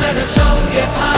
在那昼夜旁